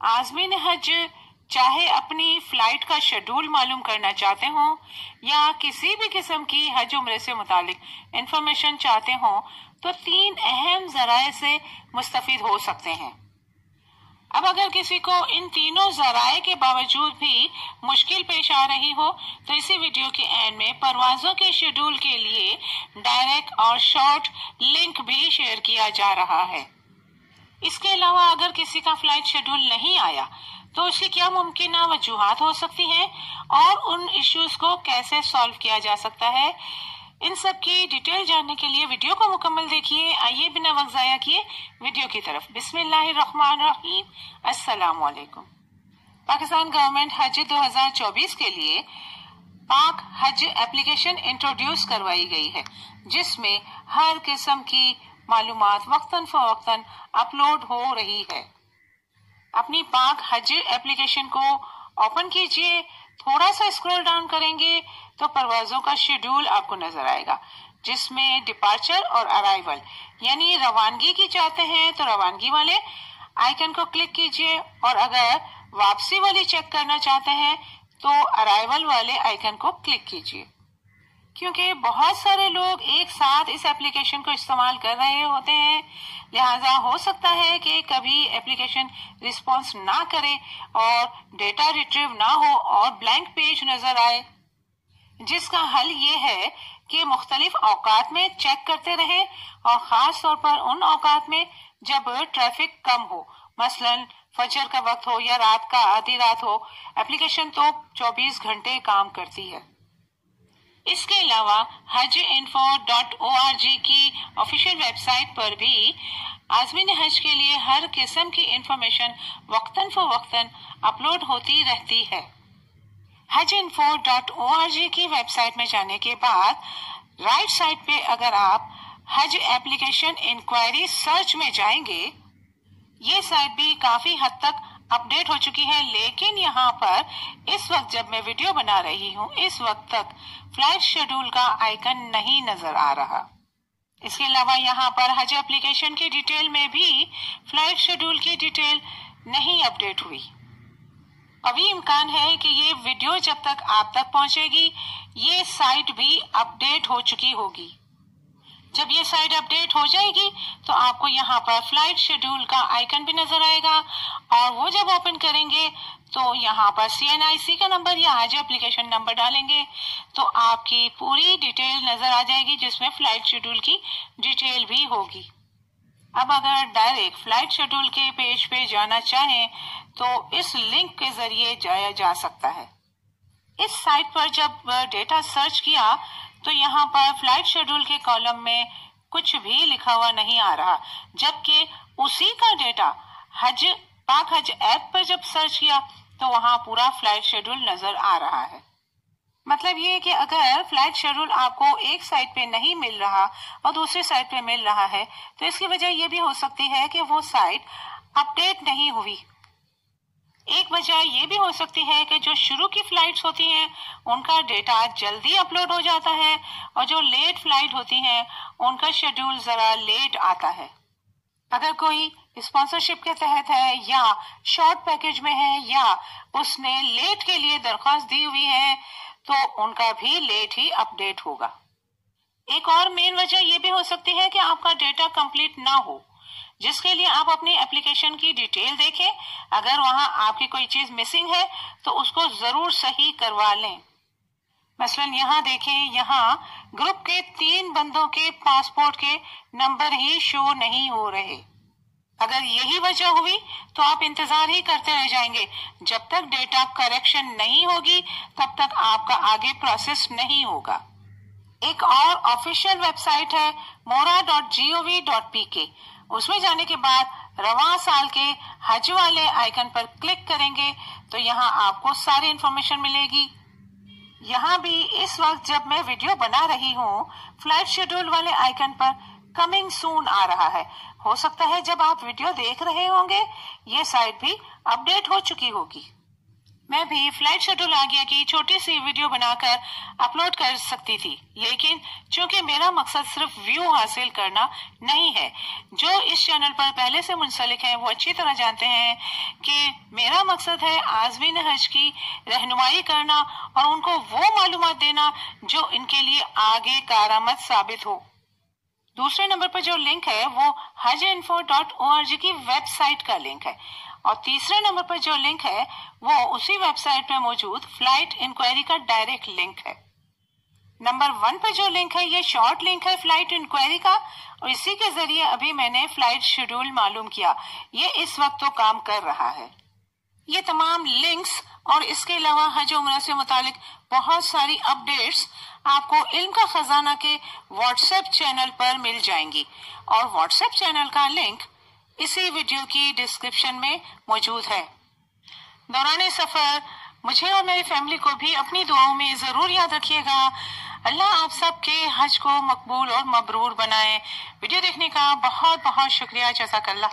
आजमीन हज, चाहे अपनी फ़्लाइट का शेड्यूल मालूम करना चाहते हो या किसी भी किस्म की हज उम्र से मुतालिक इंफॉर्मेशन चाहते हो तो तीन अहम जराए से मुस्तफ़ हो सकते हैं। अब अगर किसी को इन तीनों जराए के बावजूद भी मुश्किल पेश आ रही हो तो इसी वीडियो के एंड में परवाजों के शेड्यूल के लिए डायरेक्ट और शॉर्ट लिंक भी शेयर किया जा रहा है। इसके अलावा अगर किसी का फ़्लाइट शेड्यूल नहीं आया तो उसकी क्या मुमकिन वजूहत हो सकती हैं और उन इश्यूज़ को कैसे सॉल्व किया जा सकता है? इन सब की डिटेल जानने के लिए वीडियो को मुकम्मल देखिए। आइए बिना वक्त जाया किए वीडियो की तरफ़। बिस्मिल्लाहिर्रहमानिर्रहीम। अस्सलाम वालेकुम पाकिस्तान गवर्नमेंट हज 2024 के लिए पाक हज एप्लीकेशन इंट्रोड्यूस करवाई गई है, जिसमें हर किस्म की मालूम वक्ता फवक्तन अपलोड हो रही है। अपनी पाक हज एप्लीकेशन को ओपन कीजिए, थोड़ा सा स्क्रॉल डाउन करेंगे तो परवाजों का शेड्यूल आपको नज़र आएगा, जिसमें डिपार्चर और अराइवल, यानी रवानगी की चाहते हैं तो रवानगी वाले आइकन को क्लिक कीजिए और अगर वापसी वाली चेक करना चाहते हैं तो अराइवल वाले आइकन को क्लिक कीजिए। क्योंकि बहुत सारे लोग एक साथ इस एप्लीकेशन को इस्तेमाल कर रहे होते हैं। लिहाजा हो सकता है कि कभी एप्लीकेशन रिस्पॉन्स ना करे और डेटा रिट्रीव ना हो और ब्लैंक पेज नज़र आए। जिसका हल ये है कि मुख्तलिफ़ औकात में चेक करते रहे और खास तौर पर उन औकात में जब ट्रैफ़िक कम हो। मसलन, फजर का वक्त हो या रात का, आधी रात हो। एप्लीकेशन तो 24 घंटे काम करती है। इसके अलावा हज info dot O R G की ऑफिशियल वेबसाइट पर भी आजमीन हज के लिए हर किस्म की इंफॉर्मेशन वक्तन फो वक्तन अपलोड होती रहती है। हज info dot O R G की वेबसाइट में जाने के बाद राइट साइड पे अगर आप हज एप्लीकेशन इंक्वायरी सर्च में जाएँगे, ये साइट भी काफ़ी हद तक अपडेट हो चुकी है, लेकिन यहाँ पर इस वक्त जब मैं वीडियो बना रही हूँ, इस वक्त तक फ़्लाइट शेड्यूल का आइकन नहीं नज़र आ रहा। इसके अलावा यहाँ पर हज एप्लीकेशन की डिटेल में भी फ़्लाइट शेड्यूल की डिटेल नहीं अपडेट हुई। अभी इम्कान है कि ये वीडियो जब तक आप तक पहुंचेगी, ये साइट भी अपडेट हो चुकी होगी। जब ये साइट अपडेट हो जाएगी तो आपको यहाँ पर फ़्लाइट शेड्यूल का आइकन भी नज़र आएगा। और वो जब ओपन करेंगे तो यहाँ पर सी एन आई सी का नंबर या आज एप्लीकेशन नंबर डालेंगे। तो आपकी पूरी डिटेल नज़र आ जाएगी, जिसमें फ़्लाइट शेड्यूल की डिटेल भी होगी। अब अगर डायरेक्ट फ़्लाइट शेड्यूल के पेज पे जाना चाहें तो इस लिंक के ज़रिए जाया जा सकता है। इस साइट पर जब डेटा सर्च किया तो यहाँ पर फ़्लाइट शेड्यूल के कॉलम में कुछ भी लिखा हुआ नहीं आ रहा, जबकि उसी का डेटा हज, पाक हज ऐप पर जब सर्च किया तो वहाँ पूरा फ़्लाइट शेड्यूल नज़र आ रहा है। मतलब ये कि अगर फ़्लाइट शेड्यूल आपको एक साइट पे नहीं मिल रहा और दूसरी साइट पे मिल रहा है तो इसकी वजह ये भी हो सकती है कि वो साइट अपडेट नहीं हुई। एक वजह ये भी हो सकती है कि जो शुरू की फ्लाइट्स होती हैं, उनका डेटा जल्दी अपलोड हो जाता है और जो लेट फ़्लाइट होती हैं, उनका शेड्यूल जरा लेट आता है। अगर कोई स्पॉन्सरशिप के तहत है या शॉर्ट पैकेज में है या उसने लेट के लिए दरख्वास्त दी हुई है तो उनका भी लेट ही अपडेट होगा। एक और मेन वजह यह भी हो सकती है कि आपका डेटा कंप्लीट ना हो। जिसके लिए आप अपनी एप्लीकेशन की डिटेल देखें। अगर वहाँ आपकी कोई चीज़ मिसिंग है तो उसको ज़रूर सही करवा लें। मसलन यहाँ देखें, यहाँ ग्रुप के तीन बंदों के पासपोर्ट के नंबर ही शो नहीं हो रहे। अगर यही वजह हुई तो आप इंतज़ार ही करते रह जाएँगे। जब तक डेटा करेक्शन नहीं होगी, तब तक आपका आगे प्रोसेस नहीं होगा। एक और ऑफिशियल वेबसाइट है मोरा उसमें जाने के बाद रवा साल के हज वाले आइकन पर क्लिक करेंगे तो यहाँ आपको सारी इन्फॉर्मेशन मिलेगी। यहाँ भी इस वक्त जब मैं वीडियो बना रही हूँ फ़्लाइट शेड्यूल वाले आइकन पर कमिंग सून आ रहा है। हो सकता है जब आप वीडियो देख रहे होंगे, ये साइट भी अपडेट हो चुकी होगी। मैं भी फ़्लाइट शेड्यूल आ गया की छोटी सी वीडियो बनाकर अपलोड कर सकती थी। लेकिन चूँकि मेरा मकसद सिर्फ़ व्यू हासिल करना नहीं है, जो इस चैनल पर पहले से मुंसलिक हैं, वो अच्छी तरह जानते हैं कि मेरा मकसद है आजमीन हज की रहनुमाई करना और उनको वो मालूम देना जो इनके लिए आगे कारामद साबित हो। दूसरे नंबर पर जो लिंक है, वो हज info dot O R G की वेबसाइट का लिंक है। और तीसरे नंबर पर जो लिंक है, वो उसी वेबसाइट में मौजूद फ़्लाइट इंक्वायरी का डायरेक्ट लिंक है। नंबर वन पर जो लिंक है, ये शॉर्ट लिंक है फ़्लाइट इंक्वायरी का, और इसी के ज़रिए अभी मैंने फ़्लाइट शेड्यूल मालूम किया। ये इस वक्त तो काम कर रहा है। ये तमाम लिंक्स और इसके अलावा हज उम्र से मुतालिक बहुत सारी अपडेट्स आपको इल्म का खजाना के व्हाट्सएप चैनल पर मिल जाएँगी। और व्हाट्सएप चैनल का लिंक इसी वीडियो की डिस्क्रिप्शन में मौजूद है। दौरान सफ़र, मुझे और मेरी फैमिली को भी अपनी दुआओं में ज़रूर याद रखिएगा। अल्लाह आप सब के हज को मकबूल और मबरूर बनाए। वीडियो देखने का बहुत बहुत शुक्रिया जजाकल्ला।